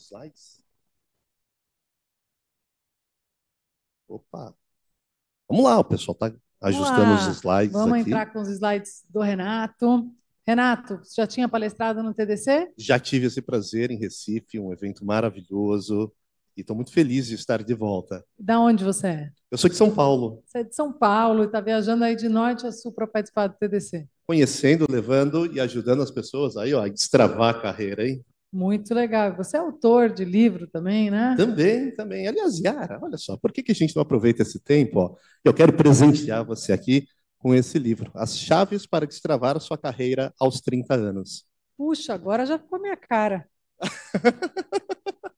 slides? Opa. Vamos lá, o pessoal está ajustando os slides Vamos aqui. entrar com os slides do Renato. Renato, você já tinha palestrado no TDC? Já tive esse prazer em Recife, um evento maravilhoso, e estou muito feliz de estar de volta. Da onde você é? Eu sou de São Paulo, Você é de São Paulo e está viajando aí de norte a sul para participar do TDC. conhecendo, levando e ajudando as pessoas aí, ó, a destravar a carreira, hein? Muito legal. Você é autor de livro também, né? Também, também. Aliás, Yara, olha só, por que, que a gente não aproveita esse tempo? Ó? Eu quero presentear você aqui com esse livro, As Chaves para Destravar Sua Carreira aos 30 anos. Puxa, agora já ficou minha cara.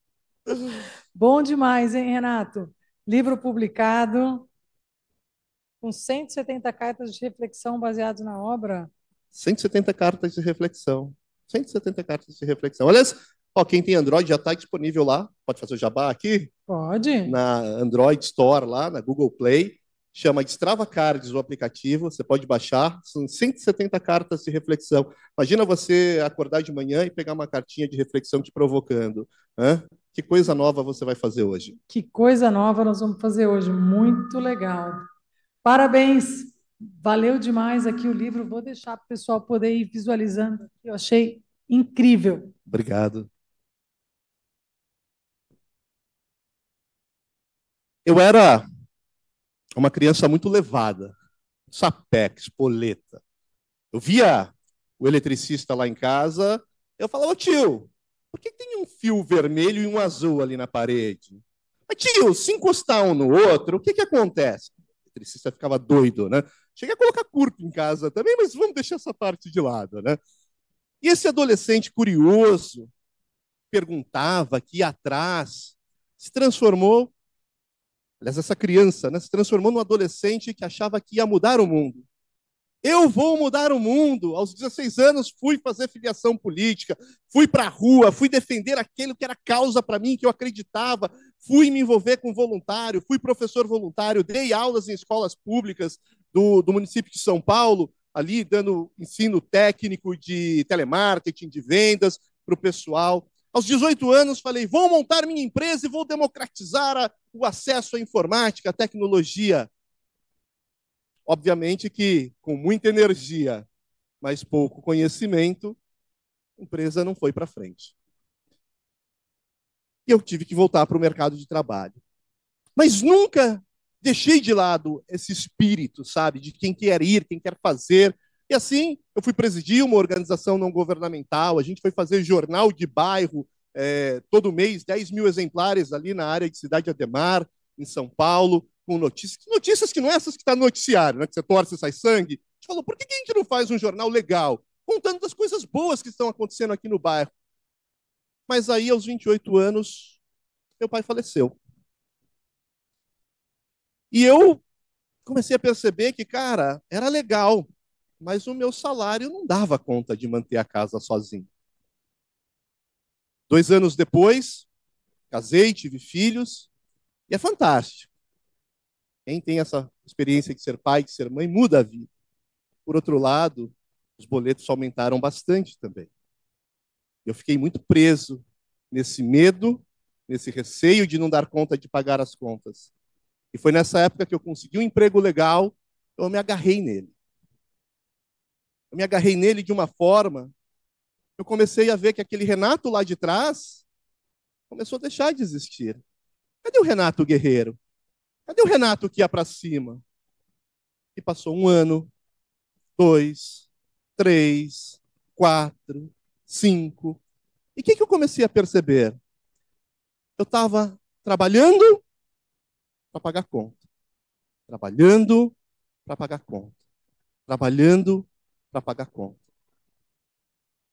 Bom demais, hein, Renato? Livro publicado com 170 cartas de reflexão baseadas na obra. 170 cartas de reflexão. 170 cartas de reflexão. Aliás, ó, quem tem Android já está disponível lá. Pode fazer o jabá aqui? Pode? Na Android Store, lá na Google Play. Chama Destrava Cards o aplicativo. Você pode baixar. São 170 cartas de reflexão. Imagina você acordar de manhã e pegar uma cartinha de reflexão te provocando. Hã? Que coisa nova você vai fazer hoje? Que coisa nova nós vamos fazer hoje. Muito legal. Parabéns. Valeu demais aqui o livro. Vou deixar para o pessoal poder ir visualizando. Eu achei incrível. Obrigado. Eu era uma criança muito levada, sapeca, espoleta. Eu via o eletricista lá em casa, eu falava, tio, por que tem um fio vermelho e um azul ali na parede? Mas, tio, se encostar um no outro, o que, que acontece? O eletricista ficava doido, né? Cheguei a colocar curto em casa também, mas vamos deixar essa parte de lado, né? E esse adolescente curioso, perguntava, que atrás, se transformou, aliás, essa criança, né, se transformou num adolescente que achava que ia mudar o mundo. Eu vou mudar o mundo. Aos 16 anos, fui fazer filiação política, fui para a rua, fui defender aquilo que era causa para mim, que eu acreditava, fui me envolver com voluntário, fui professor voluntário, dei aulas em escolas públicas do, do município de São Paulo, ali dando ensino técnico de telemarketing, de vendas para o pessoal. Aos 18 anos, falei: vou montar minha empresa e vou democratizar a, o acesso à informática, à tecnologia. Obviamente que com muita energia, mas pouco conhecimento, a empresa não foi para frente. E eu tive que voltar para o mercado de trabalho. Mas nunca deixei de lado esse espírito, sabe, de quem quer ir, quem quer fazer. E assim, eu fui presidir uma organização não governamental, a gente foi fazer jornal de bairro é, todo mês, 10 mil exemplares ali na área de Cidade Ademar, em São Paulo, com notícias, notícias que não é essas que está no noticiário, né, que você torce e sai sangue. A gente falou, por que, a gente não faz um jornal legal, contando das coisas boas que estão acontecendo aqui no bairro? Mas aí, aos 28 anos, meu pai faleceu. E eu comecei a perceber que, cara, era legal, mas o meu salário não dava conta de manter a casa sozinho. Dois anos depois, casei, tive filhos, e é fantástico. Quem tem essa experiência de ser pai, de ser mãe, muda a vida. Por outro lado, os boletos aumentaram bastante também. Eu fiquei muito preso nesse medo, nesse receio de não dar conta de pagar as contas. E foi nessa época que eu consegui um emprego legal, eu me agarrei nele. Eu me agarrei nele de uma forma, eu comecei a ver que aquele Renato lá de trás começou a deixar de existir. Cadê o Renato guerreiro? Cadê o Renato que ia para cima? E passou um ano, dois, três, quatro, cinco. E o que, que eu comecei a perceber? Eu estava trabalhando para pagar conta. Trabalhando para pagar conta. Trabalhando para pagar conta.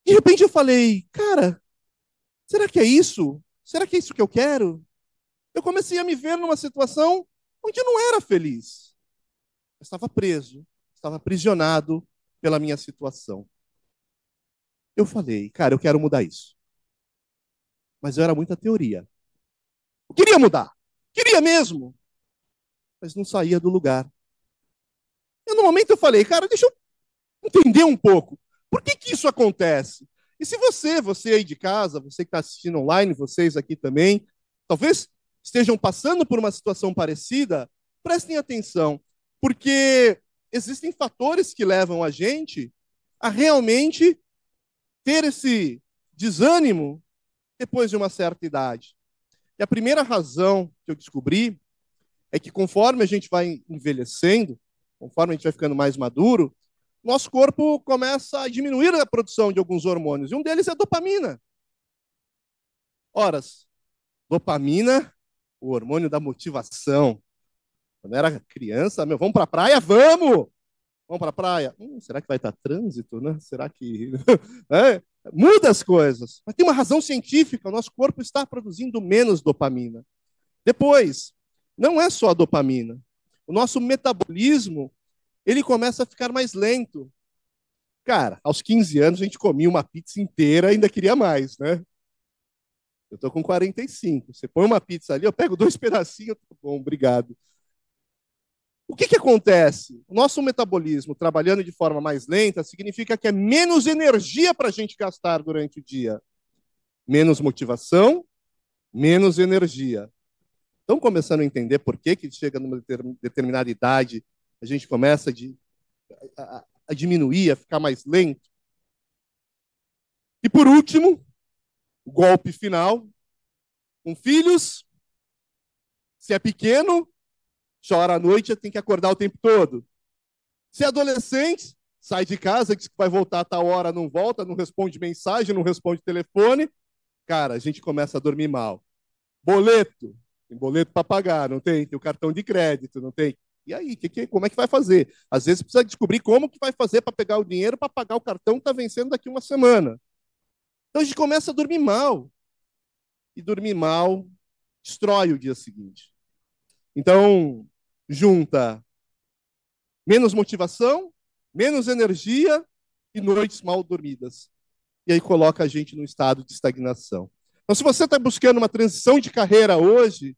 De repente eu falei, cara, será que é isso? Será que é isso que eu quero? Eu comecei a me ver numa situação onde eu não era feliz. Eu estava preso, estava aprisionado pela minha situação. Eu falei, cara, eu quero mudar isso. Mas eu era muita teoria. Eu queria mudar. Queria mesmo mas não saía do lugar. E no momento eu falei, cara, deixa eu entender um pouco. Por que, que isso acontece? E se você, você aí de casa, você que está assistindo online, vocês aqui também, talvez estejam passando por uma situação parecida, prestem atenção, porque existem fatores que levam a gente a realmente ter esse desânimo depois de uma certa idade. E a primeira razão que eu descobri é que conforme a gente vai envelhecendo, conforme a gente vai ficando mais maduro, nosso corpo começa a diminuir a produção de alguns hormônios, e um deles é a dopamina. Horas, dopamina, o hormônio da motivação. Quando era criança, meu, vamos para a praia? Vamos! Vamos para a praia? Hum, será que vai estar trânsito, né? Será que. é? Muda as coisas. Mas tem uma razão científica: o nosso corpo está produzindo menos dopamina. Depois, não é só a dopamina. O nosso metabolismo ele começa a ficar mais lento. Cara, aos 15 anos a gente comia uma pizza inteira ainda queria mais, né? Eu tô com 45. Você põe uma pizza ali, eu pego dois pedacinhos, tá bom, obrigado. O que, que acontece? O nosso metabolismo trabalhando de forma mais lenta significa que é menos energia para a gente gastar durante o dia. Menos motivação, menos energia. Estão começando a entender por que, que chega numa determinada idade a gente começa de, a, a diminuir, a ficar mais lento. E por último, o golpe final, com filhos, se é pequeno, chora à noite, tem que acordar o tempo todo. Se é adolescente, sai de casa, diz que vai voltar a tal hora, não volta, não responde mensagem, não responde telefone. Cara, a gente começa a dormir mal. Boleto, tem boleto para pagar, não tem? Tem o cartão de crédito, não tem? E aí, que, que, como é que vai fazer? Às vezes precisa descobrir como que vai fazer para pegar o dinheiro para pagar o cartão que está vencendo daqui uma semana. Então a gente começa a dormir mal. E dormir mal destrói o dia seguinte. Então, junta menos motivação, menos energia e noites mal dormidas. E aí coloca a gente num estado de estagnação. Então, se você está buscando uma transição de carreira hoje,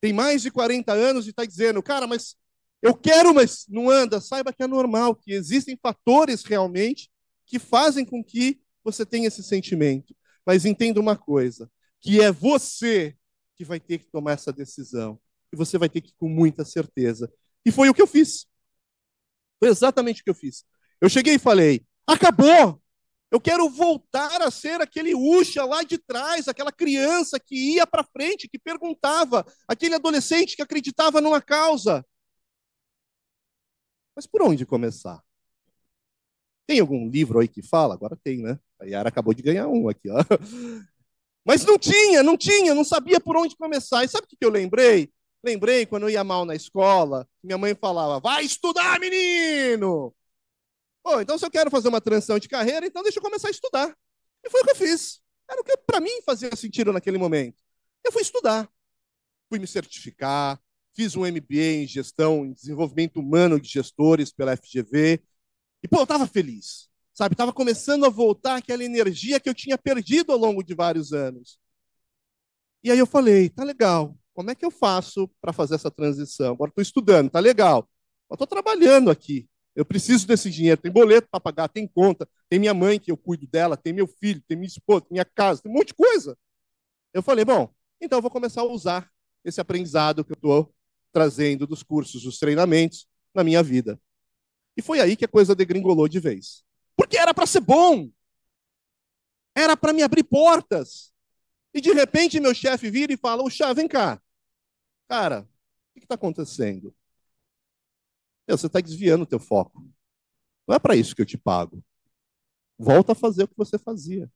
tem mais de 40 anos e está dizendo, cara, mas eu quero, mas não anda. Saiba que é normal, que existem fatores realmente que fazem com que você tenha esse sentimento. Mas entenda uma coisa, que é você que vai ter que tomar essa decisão. E você vai ter que ir com muita certeza. E foi o que eu fiz. Foi exatamente o que eu fiz. Eu cheguei e falei: acabou! Eu quero voltar a ser aquele Uxa lá de trás, aquela criança que ia para frente, que perguntava, aquele adolescente que acreditava numa causa. Mas por onde começar? Tem algum livro aí que fala? Agora tem, né? A Yara acabou de ganhar um aqui, ó. Mas não tinha, não tinha, não sabia por onde começar. E sabe o que eu lembrei? Lembrei quando eu ia mal na escola, minha mãe falava: vai estudar, menino! Pô, então se eu quero fazer uma transição de carreira, então deixa eu começar a estudar. E foi o que eu fiz. Era o que para mim fazia sentido naquele momento. Eu fui estudar. Fui me certificar, fiz um MBA em gestão, em desenvolvimento humano de gestores pela FGV. E, pô, eu estava feliz. Sabe, estava começando a voltar aquela energia que eu tinha perdido ao longo de vários anos. E aí eu falei, tá legal, como é que eu faço para fazer essa transição? Agora estou estudando, tá legal. Estou trabalhando aqui. Eu preciso desse dinheiro. Tem boleto para pagar, tem conta, tem minha mãe que eu cuido dela, tem meu filho, tem minha esposa, tem minha casa, tem um monte de coisa. Eu falei, bom, então eu vou começar a usar esse aprendizado que eu estou trazendo dos cursos, dos treinamentos na minha vida. E foi aí que a coisa degringolou de vez. Porque era para ser bom. Era para me abrir portas. E de repente meu chefe vira e fala: Oxa, vem cá. Cara, o que está acontecendo? Meu, você está desviando o teu foco. Não é para isso que eu te pago. Volta a fazer o que você fazia.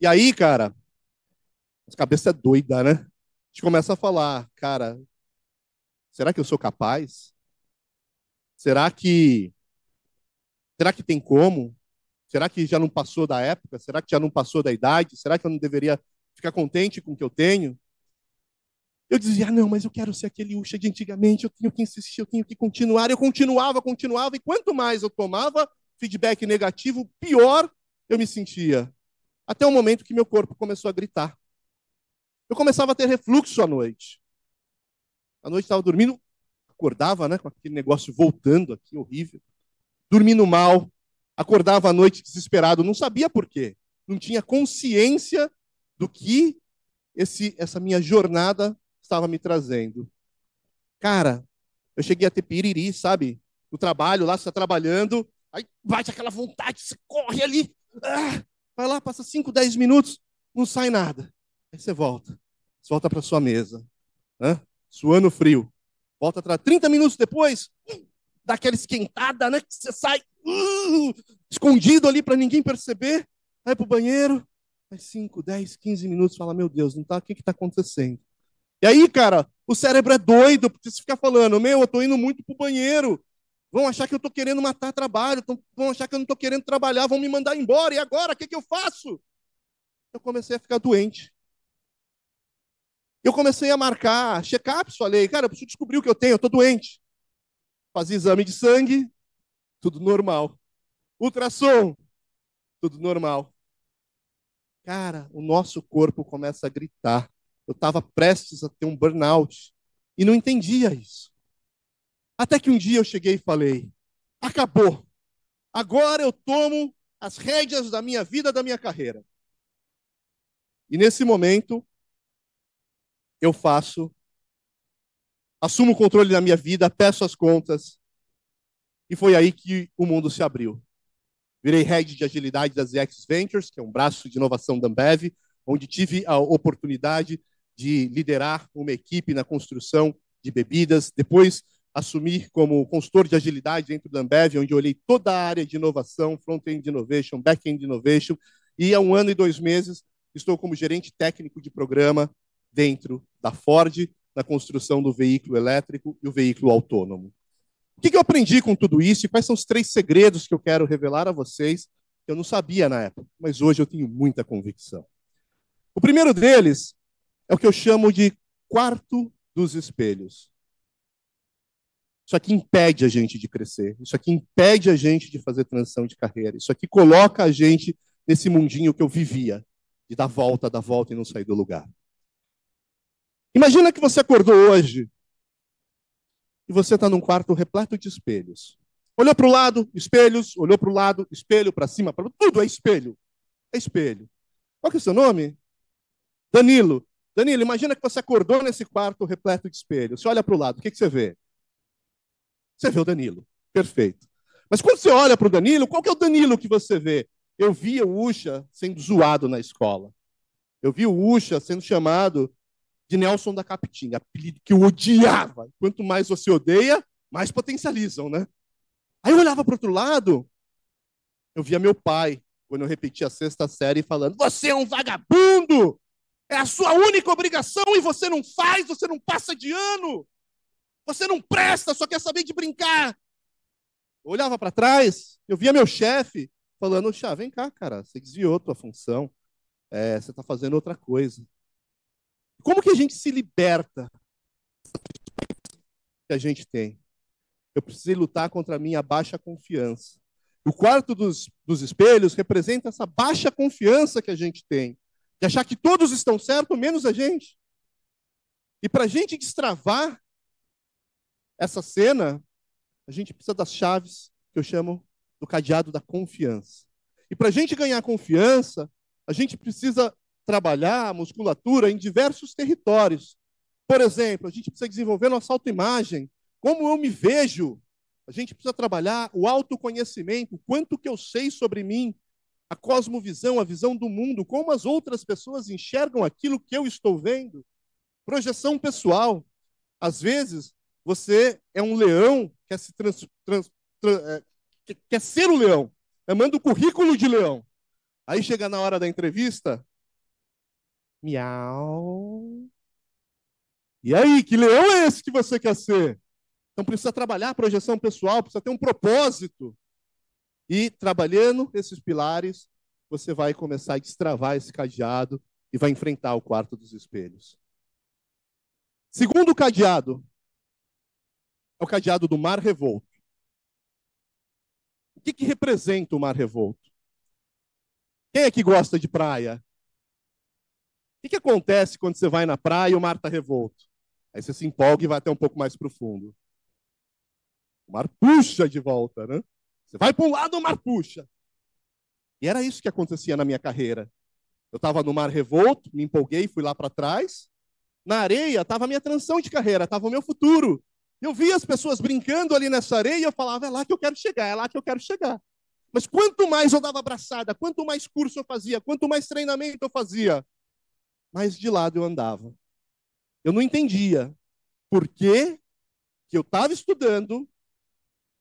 E aí, cara, a cabeça é doida, né? A gente começa a falar, cara, será que eu sou capaz? Será que será que tem como? Será que já não passou da época? Será que já não passou da idade? Será que eu não deveria ficar contente com o que eu tenho? Eu dizia, ah, não, mas eu quero ser aquele Uxa de antigamente, eu tenho que insistir, eu tenho que continuar. Eu continuava, continuava, e quanto mais eu tomava feedback negativo, pior eu me sentia. Até o momento que meu corpo começou a gritar. Eu começava a ter refluxo à noite. À noite estava dormindo, acordava, né, com aquele negócio voltando aqui, horrível. Dormindo mal, Acordava à noite desesperado, não sabia por quê. Não tinha consciência do que esse, essa minha jornada estava me trazendo. Cara, eu cheguei a ter piriri, sabe? No trabalho, lá você está trabalhando, aí bate aquela vontade, você corre ali, ah, vai lá, passa 5, 10 minutos, não sai nada. Aí você volta, você volta para sua mesa, né? suando frio. Volta atrás, 30 minutos depois, dá aquela esquentada, né? Que você sai uh, escondido ali para ninguém perceber, vai para o banheiro, faz 5, 10, 15 minutos, fala, meu Deus, não tá, o que está acontecendo? E aí, cara, o cérebro é doido, porque você fica falando, meu, eu estou indo muito para o banheiro, vão achar que eu estou querendo matar trabalho, vão achar que eu não estou querendo trabalhar, vão me mandar embora, e agora, o que, que eu faço? Eu comecei a ficar doente. Eu comecei a marcar check-ups, falei, cara, eu preciso descobrir o que eu tenho, eu estou doente. Fazia exame de sangue, tudo normal. Ultrassom, tudo normal. Cara, o nosso corpo começa a gritar. Eu estava prestes a ter um burnout e não entendia isso. Até que um dia eu cheguei e falei: acabou. Agora eu tomo as rédeas da minha vida, da minha carreira. E nesse momento, eu faço, assumo o controle da minha vida, peço as contas. E foi aí que o mundo se abriu. Virei head de agilidade das X Ventures, que é um braço de inovação da Ambev, onde tive a oportunidade de liderar uma equipe na construção de bebidas. Depois assumi como consultor de agilidade dentro da Ambev, onde olhei toda a área de inovação, front-end innovation, back-end innovation, e há um ano e dois meses estou como gerente técnico de programa dentro da Ford na construção do veículo elétrico e o veículo autônomo. O que eu aprendi com tudo isso e quais são os três segredos que eu quero revelar a vocês que eu não sabia na época, mas hoje eu tenho muita convicção. O primeiro deles é o que eu chamo de quarto dos espelhos. Isso aqui impede a gente de crescer, isso aqui impede a gente de fazer transição de carreira, isso aqui coloca a gente nesse mundinho que eu vivia, de dar volta, dar volta e não sair do lugar. Imagina que você acordou hoje e você está num quarto repleto de espelhos. Olhou para o lado, espelhos, olhou para o lado, espelho, para cima, para tudo é espelho. É espelho. Qual que é o seu nome? Danilo. Danilo, imagina que você acordou nesse quarto repleto de espelhos. Você olha para o lado, o que, que você vê? Você vê o Danilo. Perfeito. Mas quando você olha para o Danilo, qual que é o Danilo que você vê? Eu via o Ucha sendo zoado na escola. Eu vi o Ucha sendo chamado de Nelson da Capitinga, apelido que eu odiava. Quanto mais você odeia, mais potencializam, né? Aí eu olhava para outro lado, eu via meu pai, quando eu repetia a sexta série, falando: Você é um vagabundo! É a sua única obrigação e você não faz, você não passa de ano! Você não presta, só quer saber de brincar! Eu olhava para trás, eu via meu chefe falando: Chá, vem cá, cara, você desviou tua função, é, você está fazendo outra coisa. Como que a gente se liberta que a gente tem? Eu precisei lutar contra a minha baixa confiança. O quarto dos, dos espelhos representa essa baixa confiança que a gente tem, de achar que todos estão certos, menos a gente. E para a gente destravar essa cena, a gente precisa das chaves que eu chamo do cadeado da confiança. E para a gente ganhar confiança, a gente precisa trabalhar a musculatura em diversos territórios. Por exemplo, a gente precisa desenvolver nossa autoimagem, como eu me vejo. A gente precisa trabalhar o autoconhecimento, quanto que eu sei sobre mim, a cosmovisão, a visão do mundo, como as outras pessoas enxergam aquilo que eu estou vendo. Projeção pessoal. Às vezes, você é um leão, quer, se trans, trans, trans, é, quer ser o leão, manda o currículo de leão. Aí chega na hora da entrevista, Miau. E aí, que leão é esse que você quer ser? Então precisa trabalhar a projeção pessoal, precisa ter um propósito. E trabalhando esses pilares, você vai começar a destravar esse cadeado e vai enfrentar o quarto dos espelhos. Segundo cadeado, é o cadeado do mar revolto. O que, que representa o mar revolto? Quem é que gosta de praia? O que, que acontece quando você vai na praia e o mar está revolto? Aí você se empolga e vai até um pouco mais profundo. O mar puxa de volta, né? Você vai para um lado, o mar puxa. E era isso que acontecia na minha carreira. Eu estava no mar revolto, me empolguei, fui lá para trás. Na areia estava a minha transição de carreira, estava o meu futuro. Eu via as pessoas brincando ali nessa areia e eu falava, é lá que eu quero chegar, é lá que eu quero chegar. Mas quanto mais eu dava abraçada, quanto mais curso eu fazia, quanto mais treinamento eu fazia, mais de lado eu andava. Eu não entendia por que, que eu estava estudando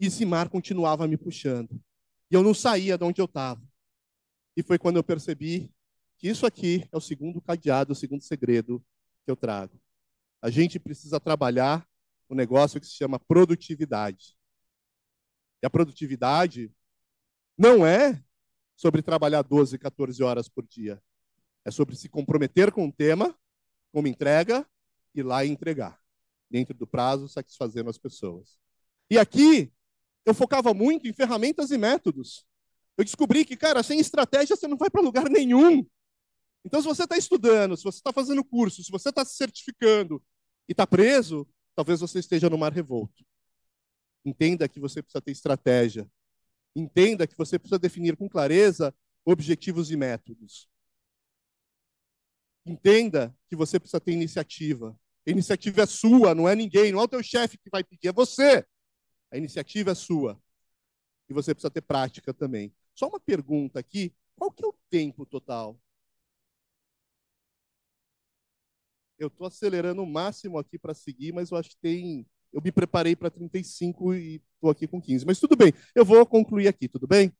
e esse mar continuava me puxando. E eu não saía de onde eu estava. E foi quando eu percebi que isso aqui é o segundo cadeado, o segundo segredo que eu trago. A gente precisa trabalhar um negócio que se chama produtividade. E a produtividade não é sobre trabalhar 12, 14 horas por dia. É sobre se comprometer com o tema, como entrega, ir lá e entregar, dentro do prazo, satisfazendo as pessoas. E aqui, eu focava muito em ferramentas e métodos. Eu descobri que, cara, sem estratégia você não vai para lugar nenhum. Então, se você está estudando, se você está fazendo curso, se você está se certificando e está preso, talvez você esteja no mar revolto. Entenda que você precisa ter estratégia. Entenda que você precisa definir com clareza objetivos e métodos. Entenda que você precisa ter iniciativa. A iniciativa é sua, não é ninguém, não é o teu chefe que vai pedir, é você. A iniciativa é sua. E você precisa ter prática também. Só uma pergunta aqui, qual que é o tempo total? Eu estou acelerando o máximo aqui para seguir, mas eu acho que tem. Eu me preparei para 35 e estou aqui com 15. Mas tudo bem, eu vou concluir aqui, tudo bem?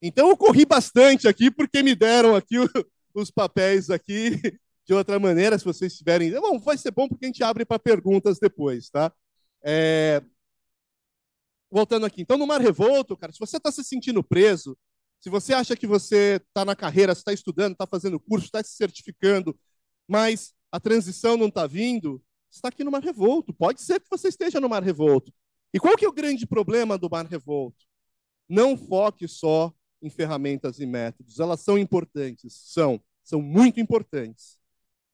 Então eu corri bastante aqui porque me deram aqui os papéis aqui de outra maneira, se vocês tiverem. Bom, vai ser bom porque a gente abre para perguntas depois, tá? É... Voltando aqui. Então, no Mar Revolto, cara, se você está se sentindo preso, se você acha que você está na carreira, está estudando, está fazendo curso, está se certificando, mas a transição não está vindo, está aqui no Mar Revolto. Pode ser que você esteja no Mar Revolto. E qual que é o grande problema do Mar Revolto? Não foque só em ferramentas e métodos. Elas são importantes, são, são muito importantes.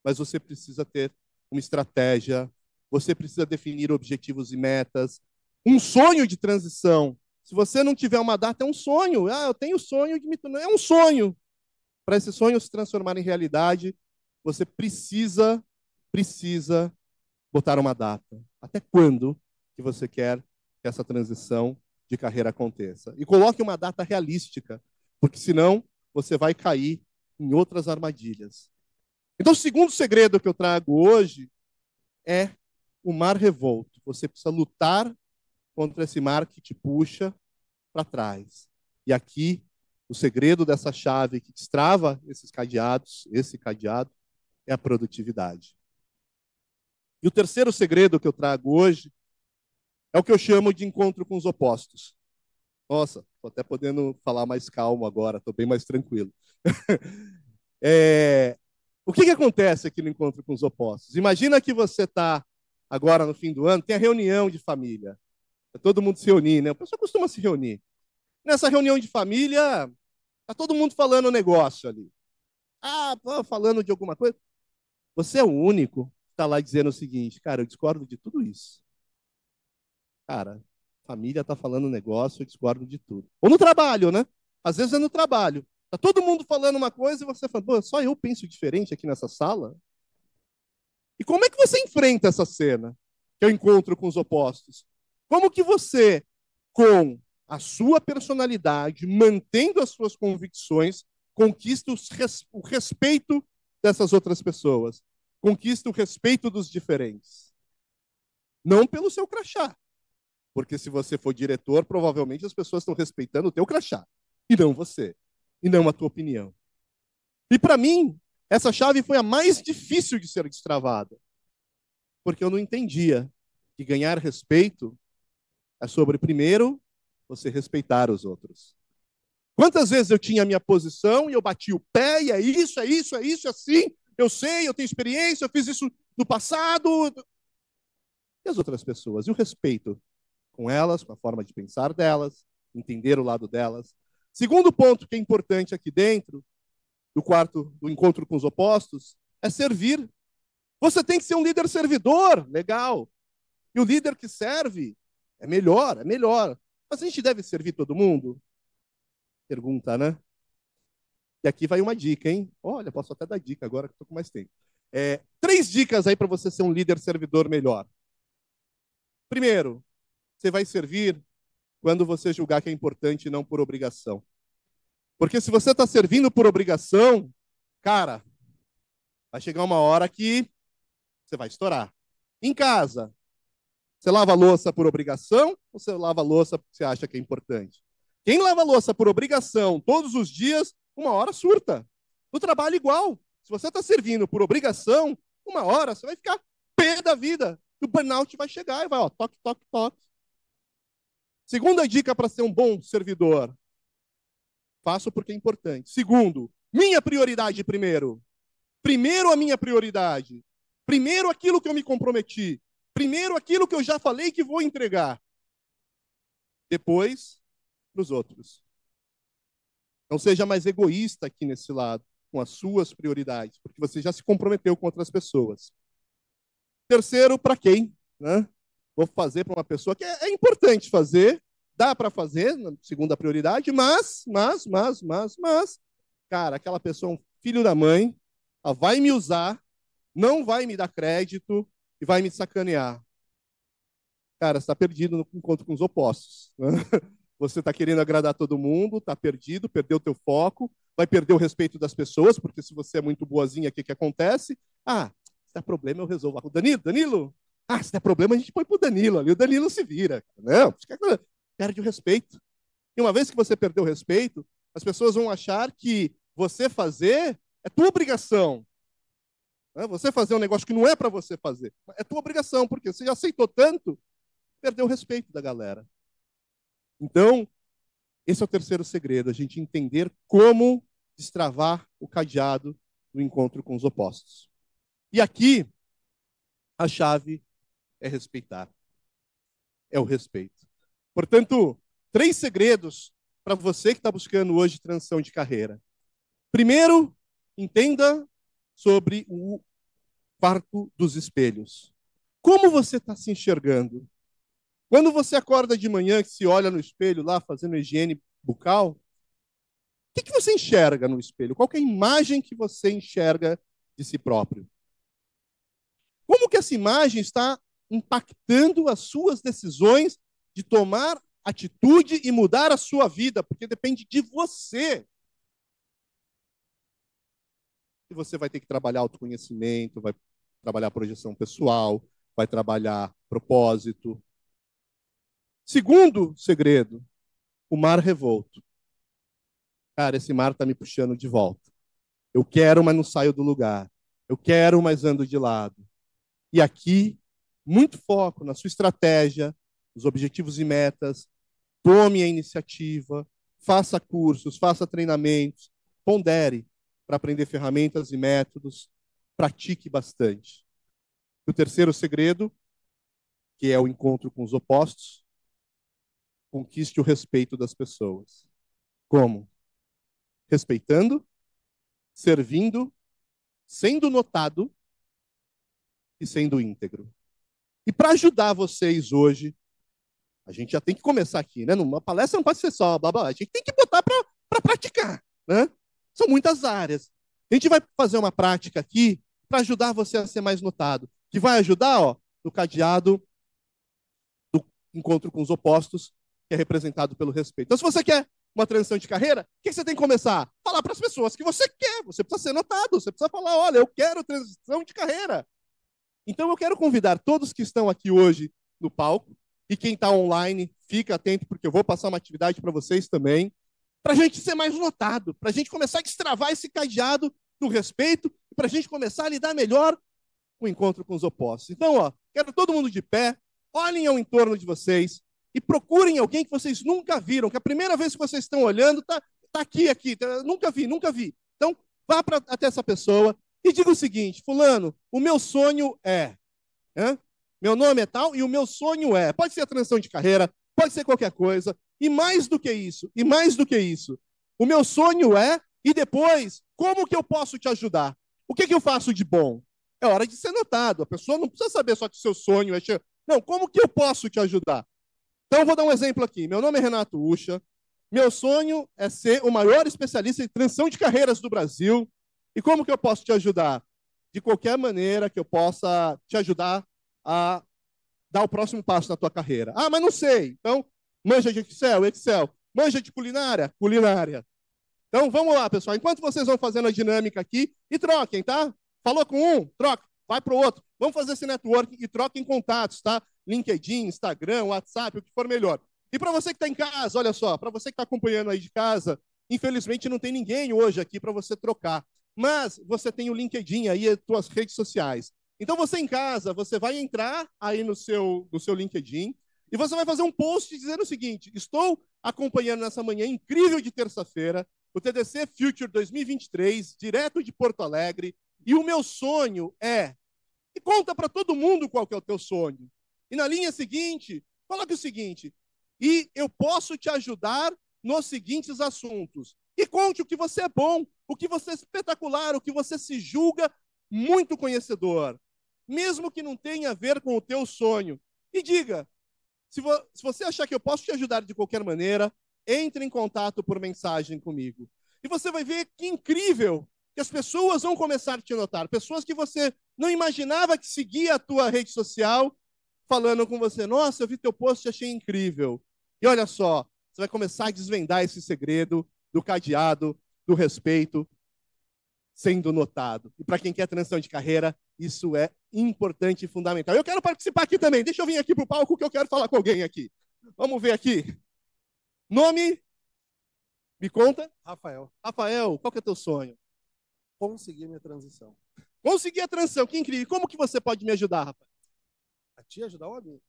Mas você precisa ter uma estratégia, você precisa definir objetivos e metas, um sonho de transição. Se você não tiver uma data, é um sonho. Ah, eu tenho sonho de me tornar. É um sonho. Para esse sonho se transformar em realidade, você precisa, precisa botar uma data. Até quando que você quer que essa transição de carreira aconteça. E coloque uma data realística, porque senão você vai cair em outras armadilhas. Então, o segundo segredo que eu trago hoje é o mar revolto. Você precisa lutar contra esse mar que te puxa para trás. E aqui, o segredo dessa chave que destrava esses cadeados, esse cadeado, é a produtividade. E o terceiro segredo que eu trago hoje é o que eu chamo de encontro com os opostos. Nossa, estou até podendo falar mais calmo agora, estou bem mais tranquilo. é, o que, que acontece aqui no encontro com os opostos? Imagina que você está agora no fim do ano, tem a reunião de família. É todo mundo se reunir, né? O pessoal costuma se reunir. Nessa reunião de família, está todo mundo falando negócio ali. Ah, falando de alguma coisa. Você é o único que está lá dizendo o seguinte, cara, eu discordo de tudo isso. Cara, família está falando negócio, eu discordo de tudo. Ou no trabalho, né? Às vezes é no trabalho. Tá todo mundo falando uma coisa e você fala, só eu penso diferente aqui nessa sala? E como é que você enfrenta essa cena, que é o encontro com os opostos? Como que você, com a sua personalidade, mantendo as suas convicções, conquista o respeito dessas outras pessoas? Conquista o respeito dos diferentes. Não pelo seu crachá, porque se você for diretor, provavelmente as pessoas estão respeitando o teu crachá, e não você, e não a tua opinião. E para mim, essa chave foi a mais difícil de ser destravada, porque eu não entendia que ganhar respeito é sobre, primeiro, você respeitar os outros. Quantas vezes eu tinha a minha posição e eu bati o pé, e é isso, é isso, é isso, é assim, eu sei, eu tenho experiência, eu fiz isso no passado. E as outras pessoas? E o respeito com elas, com a forma de pensar delas, entender o lado delas. Segundo ponto que é importante aqui dentro, do quarto do encontro com os opostos, é servir. Você tem que ser um líder servidor, legal. E o líder que serve é melhor, é melhor. Mas a gente deve servir todo mundo? Pergunta, né? E aqui vai uma dica, hein? Olha, posso até dar dica agora que estou com mais tempo. É, três dicas aí para você ser um líder servidor melhor. Primeiro, você vai servir quando você julgar que é importante e não por obrigação. Porque se você está servindo por obrigação, cara, vai chegar uma hora que você vai estourar. Em casa, você lava a louça por obrigação ou você lava a louça porque você acha que é importante? Quem lava a louça por obrigação todos os dias, uma hora surta. No trabalho, igual. Se você está servindo por obrigação, uma hora você vai ficar pé da vida. E o burnout vai chegar e vai, ó, toque, toque, toque. Segunda dica para ser um bom servidor: faço porque é importante. Segundo, minha prioridade primeiro. Primeiro a minha prioridade. Primeiro aquilo que eu me comprometi. Primeiro aquilo que eu já falei que vou entregar. Depois, os outros. Não seja mais egoísta aqui nesse lado, com as suas prioridades, porque você já se comprometeu com outras pessoas. Terceiro, para quem? Né? Vou fazer para uma pessoa que é, é importante fazer, dá para fazer, segunda prioridade, mas, mas, mas, mas, mas, cara, aquela pessoa é um filho da mãe, ela vai me usar, não vai me dar crédito e vai me sacanear. Cara, está perdido no encontro com os opostos. Né? Você está querendo agradar todo mundo, está perdido, perdeu o teu foco, vai perder o respeito das pessoas, porque se você é muito boazinha, o que, que acontece? Ah, se der problema, eu resolvo. Danilo, Danilo, ah, se der problema, a gente põe para o Danilo ali, o Danilo se vira. Não, perde o respeito. E uma vez que você perdeu o respeito, as pessoas vão achar que você fazer é tua obrigação. Né? Você fazer um negócio que não é para você fazer, é tua obrigação, porque você já aceitou tanto, perdeu o respeito da galera. Então, esse é o terceiro segredo, a gente entender como destravar o cadeado do encontro com os opostos. E aqui, a chave é respeitar. É o respeito. Portanto, três segredos para você que está buscando hoje transição de carreira. Primeiro, entenda sobre o quarto dos espelhos. Como você está se enxergando? Quando você acorda de manhã, que se olha no espelho lá, fazendo higiene bucal, o que, que você enxerga no espelho? Qual é a imagem que você enxerga de si próprio? Como que essa imagem está impactando as suas decisões de tomar atitude e mudar a sua vida? Porque depende de você. E você vai ter que trabalhar autoconhecimento, vai trabalhar projeção pessoal, vai trabalhar propósito, Segundo segredo, o mar revolto. Cara, esse mar está me puxando de volta. Eu quero, mas não saio do lugar. Eu quero, mas ando de lado. E aqui, muito foco na sua estratégia, os objetivos e metas. Tome a iniciativa, faça cursos, faça treinamentos, pondere para aprender ferramentas e métodos, pratique bastante. o terceiro segredo, que é o encontro com os opostos, conquiste o respeito das pessoas. Como? Respeitando, servindo, sendo notado e sendo íntegro. E para ajudar vocês hoje, a gente já tem que começar aqui, né? Numa palestra não pode ser só blá blá, a gente tem que botar para praticar, né? São muitas áreas. A gente vai fazer uma prática aqui para ajudar você a ser mais notado, que vai ajudar, ó, no cadeado do encontro com os opostos, que é representado pelo respeito. Então, se você quer uma transição de carreira, o que você tem que começar? Falar para as pessoas que você quer. Você precisa ser notado. Você precisa falar: olha, eu quero transição de carreira. Então, eu quero convidar todos que estão aqui hoje no palco e quem está online, fica atento, porque eu vou passar uma atividade para vocês também, para a gente ser mais notado, para a gente começar a destravar esse cadeado do respeito e para a gente começar a lidar melhor com o encontro com os opostos. Então, ó, quero todo mundo de pé, olhem ao entorno de vocês, e procurem alguém que vocês nunca viram, que a primeira vez que vocês estão olhando está tá aqui, aqui, tá, nunca vi, nunca vi. Então, vá pra, até essa pessoa e diga o seguinte: Fulano, o meu sonho é. Meu nome é tal e o meu sonho é. Pode ser a transição de carreira, pode ser qualquer coisa. E mais do que isso, e mais do que isso, o meu sonho é, e depois, como que eu posso te ajudar? O que, que eu faço de bom? É hora de ser notado. A pessoa não precisa saber só que o seu sonho é Não, como que eu posso te ajudar? Então, vou dar um exemplo aqui. Meu nome é Renato Ucha. Meu sonho é ser o maior especialista em transição de carreiras do Brasil. E como que eu posso te ajudar? De qualquer maneira que eu possa te ajudar a dar o próximo passo na tua carreira. Ah, mas não sei. Então, manja de Excel, Excel. Manja de culinária, culinária. Então, vamos lá, pessoal. Enquanto vocês vão fazendo a dinâmica aqui, e troquem, tá? Falou com um, troca, vai para o outro. Vamos fazer esse network e troquem contatos, tá? LinkedIn, Instagram, WhatsApp, o que for melhor. E para você que está em casa, olha só, para você que está acompanhando aí de casa, infelizmente não tem ninguém hoje aqui para você trocar. Mas você tem o LinkedIn aí, as suas redes sociais. Então você em casa, você vai entrar aí no seu, no seu LinkedIn e você vai fazer um post dizendo o seguinte: estou acompanhando nessa manhã incrível de terça-feira o TDC Future 2023, direto de Porto Alegre, e o meu sonho é. E conta para todo mundo qual que é o teu sonho. E na linha seguinte, coloque o seguinte: e eu posso te ajudar nos seguintes assuntos. E conte o que você é bom, o que você é espetacular, o que você se julga muito conhecedor, mesmo que não tenha a ver com o teu sonho. E diga, se, vo se você achar que eu posso te ajudar de qualquer maneira, entre em contato por mensagem comigo. E você vai ver que incrível que as pessoas vão começar a te notar. Pessoas que você não imaginava que seguia a tua rede social, falando com você, nossa, eu vi teu post e achei incrível. E olha só, você vai começar a desvendar esse segredo do cadeado, do respeito, sendo notado. E para quem quer transição de carreira, isso é importante e fundamental. Eu quero participar aqui também. Deixa eu vir aqui para o palco que eu quero falar com alguém aqui. Vamos ver aqui. Nome? Me conta. Rafael. Rafael, qual que é teu sonho? conseguir minha transição. Conseguir a transição, que incrível. Como que você pode me ajudar, rapaz? A te ajudar ou a mim?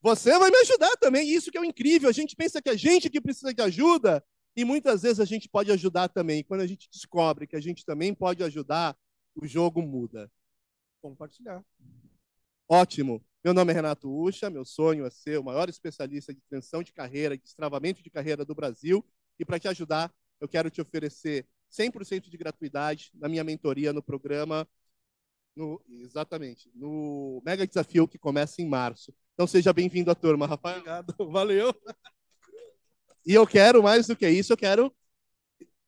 Você vai me ajudar também, isso que é o incrível. A gente pensa que a gente que precisa de ajuda, e muitas vezes a gente pode ajudar também. Quando a gente descobre que a gente também pode ajudar, o jogo muda. Compartilhar. Ótimo. Meu nome é Renato Ucha, meu sonho é ser o maior especialista de transição de carreira, de destravamento de carreira do Brasil. E para te ajudar, eu quero te oferecer 100% de gratuidade na minha mentoria no programa, no, exatamente, no Mega Desafio que começa em março. Então seja bem-vindo à turma, Rafael. Obrigado, valeu. E eu quero mais do que isso, eu quero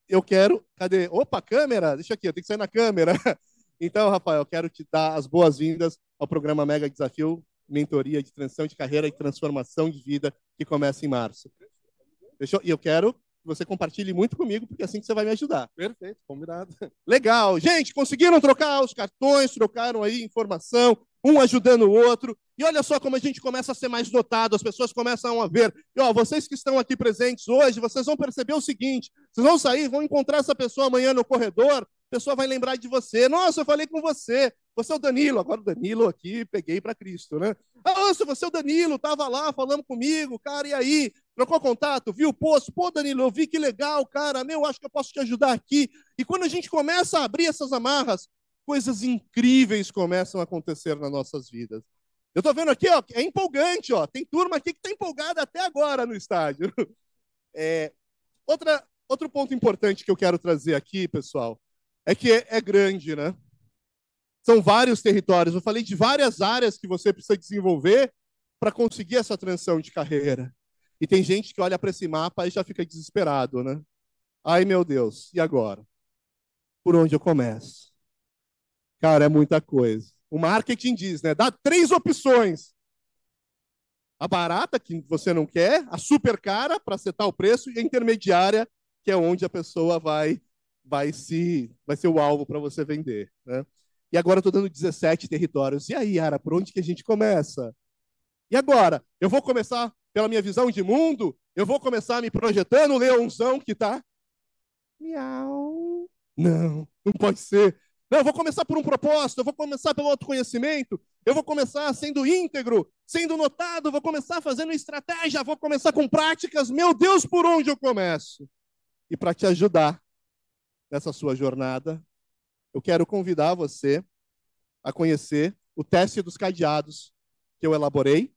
eu quero, cadê? Opa, câmera, deixa aqui, eu tenho que sair na câmera. Então, Rafael, eu quero te dar as boas-vindas ao programa Mega Desafio, mentoria de transição de carreira e transformação de vida que começa em março. E eu quero que você compartilhe muito comigo, porque é assim que você vai me ajudar. Perfeito, combinado. Legal. Gente, conseguiram trocar os cartões, trocaram aí informação, um ajudando o outro. E olha só como a gente começa a ser mais notado, as pessoas começam a ver. E ó, vocês que estão aqui presentes hoje, vocês vão perceber o seguinte: vocês vão sair, vão encontrar essa pessoa amanhã no corredor, a pessoa vai lembrar de você. Nossa, eu falei com você. Você é o Danilo. Agora o Danilo aqui, peguei para Cristo, né? Ah, nossa, você é o Danilo, estava lá falando comigo, cara, e aí? Trocou contato, viu o posto? Pô, Danilo, eu vi que legal, cara, meu, acho que eu posso te ajudar aqui. E quando a gente começa a abrir essas amarras, coisas incríveis começam a acontecer nas nossas vidas. Eu estou vendo aqui, ó, é empolgante, ó. Tem turma aqui que está empolgada até agora no estádio. É, outra, outro ponto importante que eu quero trazer aqui, pessoal, é que é, é grande, né? São vários territórios. Eu falei de várias áreas que você precisa desenvolver para conseguir essa transição de carreira. E tem gente que olha para esse mapa e já fica desesperado, né? Ai, meu Deus, e agora? Por onde eu começo? Cara, é muita coisa. O marketing diz, né? Dá três opções. A barata, que você não quer, a super cara, para acertar o preço, e a intermediária, que é onde a pessoa vai vai se vai ser o alvo para você vender, né? E agora eu estou dando 17 territórios. E aí, Yara, por onde que a gente começa? E agora? Eu vou começar pela minha visão de mundo? Eu vou começar me projetando o leãozão que está... Miau. Não, não pode ser. Não, eu vou começar por um propósito, eu vou começar pelo autoconhecimento, eu vou começar sendo íntegro, sendo notado, vou começar fazendo estratégia, vou começar com práticas. Meu Deus, por onde eu começo? E para te ajudar, nessa sua jornada, eu quero convidar você a conhecer o teste dos cadeados que eu elaborei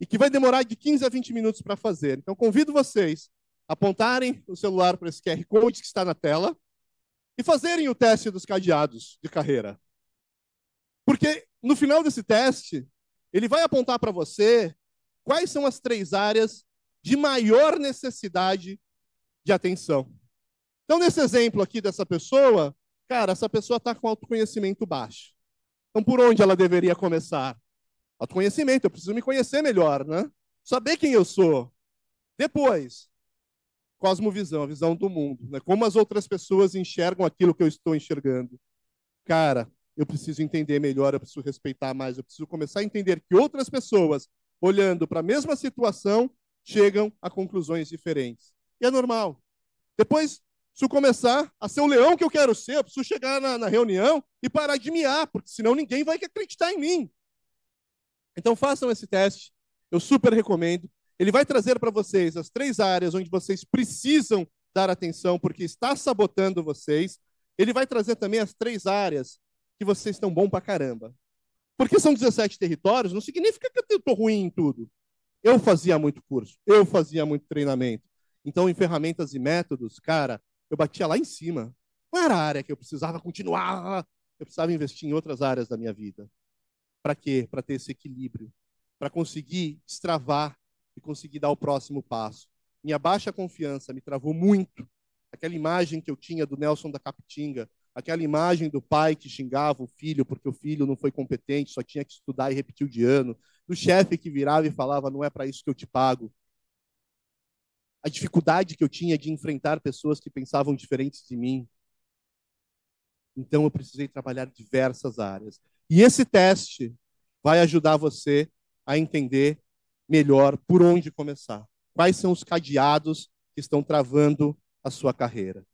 e que vai demorar de 15 a 20 minutos para fazer. Então, convido vocês a apontarem o celular para esse QR Code que está na tela e fazerem o teste dos cadeados de carreira. Porque no final desse teste, ele vai apontar para você quais são as três áreas de maior necessidade de atenção. Então, nesse exemplo aqui dessa pessoa, cara, essa pessoa está com autoconhecimento baixo. Então, por onde ela deveria começar? Autoconhecimento, eu preciso me conhecer melhor, né? Saber quem eu sou. Depois, cosmovisão, a visão do mundo. Né? Como as outras pessoas enxergam aquilo que eu estou enxergando. Cara, eu preciso entender melhor, eu preciso respeitar mais, eu preciso começar a entender que outras pessoas, olhando para a mesma situação, chegam a conclusões diferentes. E é normal. Depois, preciso começar a ser o leão que eu quero ser, eu preciso chegar na, na reunião e parar de miar, porque senão ninguém vai acreditar em mim. Então façam esse teste, eu super recomendo. Ele vai trazer para vocês as três áreas onde vocês precisam dar atenção, porque está sabotando vocês. Ele vai trazer também as três áreas que vocês estão bom para caramba. Porque são 17 territórios, não significa que eu estou ruim em tudo. Eu fazia muito curso, eu fazia muito treinamento. Então, em ferramentas e métodos, cara, eu batia lá em cima. Não era a área que eu precisava continuar. Eu precisava investir em outras áreas da minha vida. Para quê? Para ter esse equilíbrio. Para conseguir destravar e conseguir dar o próximo passo. Minha baixa confiança me travou muito. Aquela imagem que eu tinha do Nelson da Capitinga, aquela imagem do pai que xingava o filho porque o filho não foi competente, só tinha que estudar e repetir o de ano, do chefe que virava e falava: não é para isso que eu te pago. A dificuldade que eu tinha de enfrentar pessoas que pensavam diferentes de mim. Então eu precisei trabalhar diversas áreas. E esse teste vai ajudar você a entender melhor por onde começar. Quais são os cadeados que estão travando a sua carreira.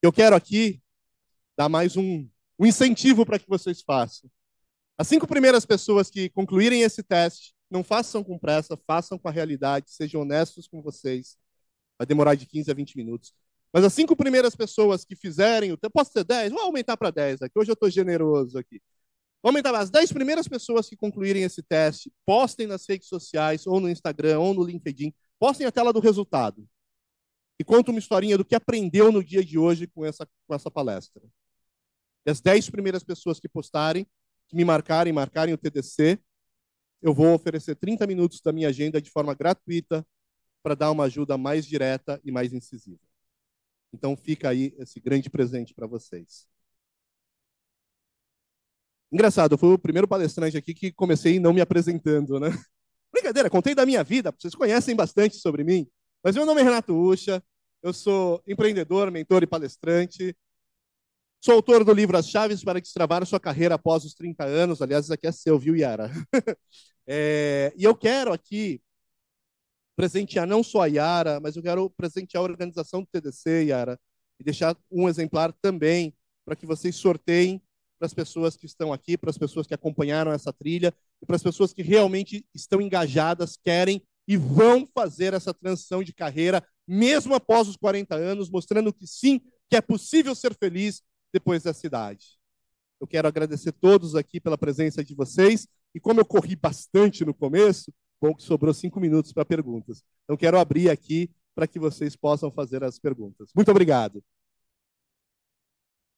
Eu quero aqui dar mais um, um incentivo para que vocês façam. As cinco primeiras pessoas que concluírem esse teste, não façam com pressa, façam com a realidade, sejam honestos com vocês. Vai demorar de 15 a 20 minutos. Mas as cinco primeiras pessoas que fizerem, eu posso ter 10? Vou aumentar para 10 aqui. Hoje eu estou generoso aqui. Vou aumentar as 10 primeiras pessoas que concluírem esse teste, postem nas redes sociais, ou no Instagram, ou no LinkedIn, postem a tela do resultado. E conta uma historinha do que aprendeu no dia de hoje com essa, com essa palestra. E as 10 primeiras pessoas que postarem, que me marcarem, marcarem o TDC, eu vou oferecer 30 minutos da minha agenda de forma gratuita para dar uma ajuda mais direta e mais incisiva. Então fica aí esse grande presente para vocês. Engraçado, eu fui o primeiro palestrante aqui que comecei não me apresentando, né? Brincadeira, contei da minha vida, vocês conhecem bastante sobre mim. Mas meu nome é Renato Ucha, eu sou empreendedor, mentor e palestrante. Sou autor do livro As Chaves para Destravar Sua Carreira Após os 30 Anos. Aliás, isso aqui é seu, viu, Yara? é, e eu quero aqui presentear não só a Yara, mas eu quero presentear a organização do TDC, Yara, e deixar um exemplar também para que vocês sorteiem para as pessoas que estão aqui, para as pessoas que acompanharam essa trilha e para as pessoas que realmente estão engajadas, querem e vão fazer essa transição de carreira, mesmo após os 40 anos, mostrando que sim, que é possível ser feliz depois dessa idade. Eu quero agradecer todos aqui pela presença de vocês e como eu corri bastante no começo, bom que sobrou cinco minutos para perguntas. Então quero abrir aqui para que vocês possam fazer as perguntas. Muito obrigado.